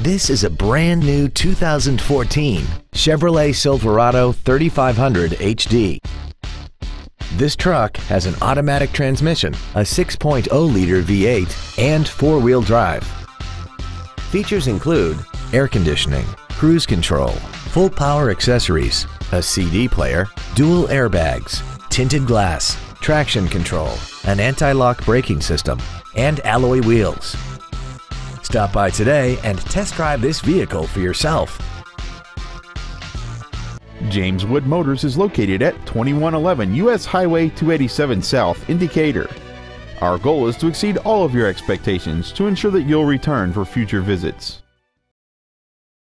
This is a brand new 2014 Chevrolet Silverado 3500 HD. This truck has an automatic transmission, a 6.0-liter V8, and four-wheel drive. Features include air conditioning, cruise control, full power accessories, a CD player, dual airbags, tinted glass, traction control, an anti-lock braking system, and alloy wheels. Stop by today and test drive this vehicle for yourself. James Wood Motors is located at 2111 US Highway 287 South in Decatur. Our goal is to exceed all of your expectations to ensure that you'll return for future visits.